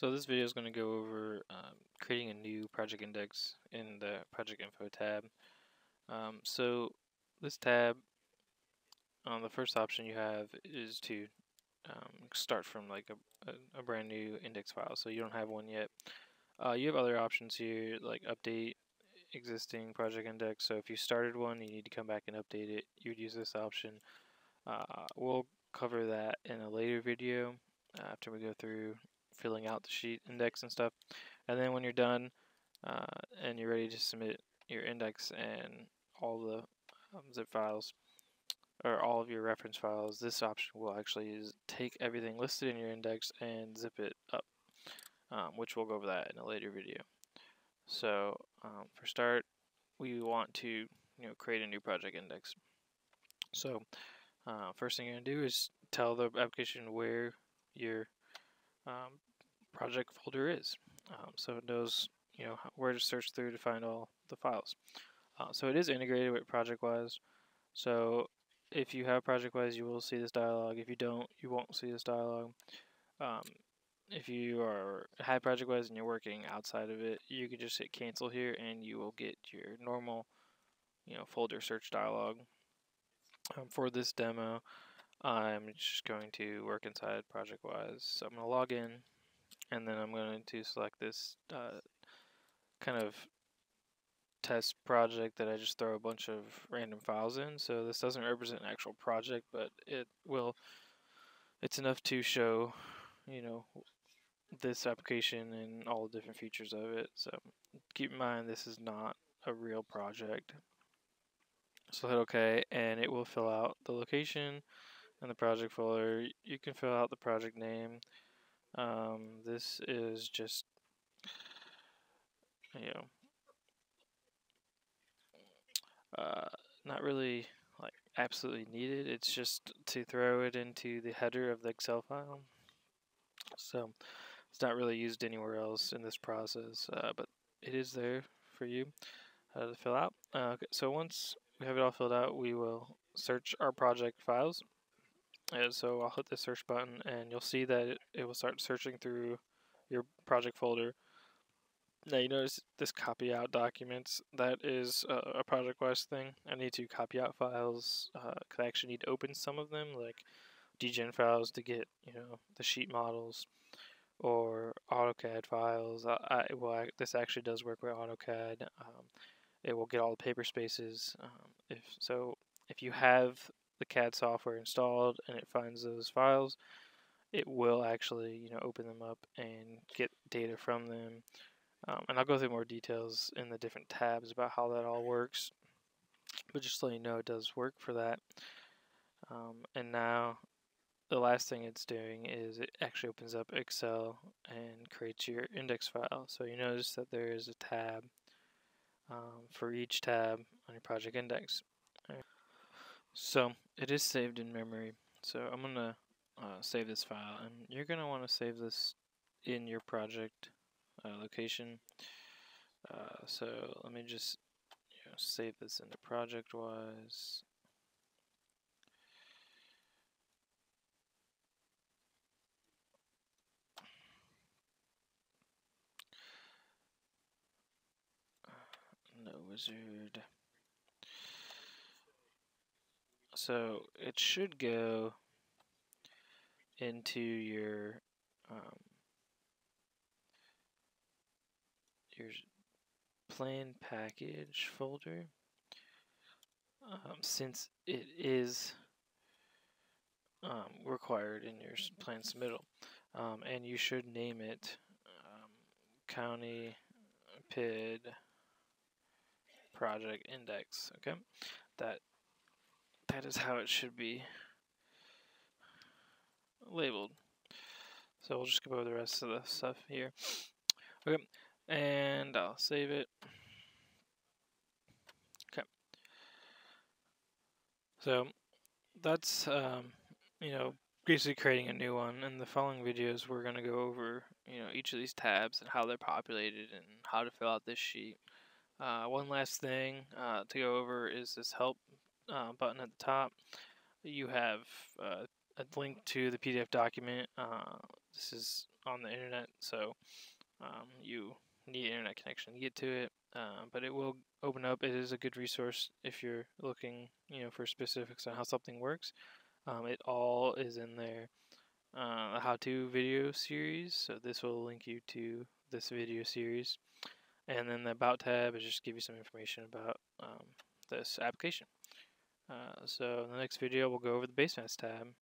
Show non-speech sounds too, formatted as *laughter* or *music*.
So this video is going to go over um, creating a new project index in the project info tab. Um, so this tab, um, the first option you have is to um, start from like a, a, a, brand new index file. So you don't have one yet. Uh, you have other options here like update existing project index. So if you started one, you need to come back and update it. You would use this option. Uh, we'll cover that in a later video after we go through filling out the sheet index and stuff. And then when you're done uh, and you're ready to submit your index and all the um, zip files or all of your reference files, this option will actually is take everything listed in your index and zip it up, um, which we'll go over that in a later video. So um, for start, we want to you know create a new project index. So uh, first thing you're gonna do is tell the application where your um, project folder is. Um, so it knows you know where to search through to find all the files. Uh, so it is integrated with ProjectWise. So if you have ProjectWise, you will see this dialog. If you don't, you won't see this dialog. Um, if you are have ProjectWise and you're working outside of it, you can just hit cancel here and you will get your normal, you know, folder search dialog. Um, for this demo, I'm just going to work inside ProjectWise. So I'm going to log in and then I'm going to select this uh, kind of test project that I just throw a bunch of random files in. So this doesn't represent an actual project, but it will, it's enough to show, you know, this application and all the different features of it. So keep in mind this is not a real project. So hit OK and it will fill out the location and the project folder. You can fill out the project name. Um, this is just, you know, uh, not really like absolutely needed. It's just to throw it into the header of the Excel file. So it's not really used anywhere else in this process, uh, but it is there for you uh, to fill out. Uh, okay, so once we have it all filled out, we will search our project files. And so I'll hit the search button and you'll see that it, will start searching through your project folder. Now you notice this copy out documents, that is a, a ProjectWise thing. I need to copy out files because uh, I actually need to open some of them like dgen files to get you know the sheet models or AutoCAD files. I, I well, I, this actually does work with AutoCAD. Um, it will get all the paper spaces. Um, if so, if you have the CAD software installed and it finds those files, it will actually you know open them up and get data from them. Um, and I'll go through more details in the different tabs about how that all works. But just let you know, it does work for that. Um, and now the last thing it's doing is it actually opens up Excel and creates your index file. So you notice that there is a tab um, for each tab on your project index. So it is saved in memory. So I'm to uh, save this file and you're to want to save this in your project uh, location. Uh, so let me just you know, save this into ProjectWise. *sighs* No wizard. So it should go into your um, your plan package folder. Um, since it is um, required in your plan submittal um, and you should name it um, county PID project index okay? That that is how it should be labeled. So we'll just go over the rest of the stuff here. Okay, and I'll save it. Okay. So that's, um, you know, basically creating a new one. In the following videos, we're going to go over, you know, each of these tabs and how they're populated and how to fill out this sheet. Uh, one last thing uh, to go over is this help uh, button at the top, you have uh, a link to the PDF document. Uh, this is on the internet, so um, you need internet connection to get to it. Uh, but it will open up. It is a good resource if you're looking, you know, for specifics on how something works. Um, it all is in there. Uh, a how-to video series. So this will link you to this video series, and then the about tab is just give you some information about um, this application. Uh, so in the next video, we'll go over the base maps tab.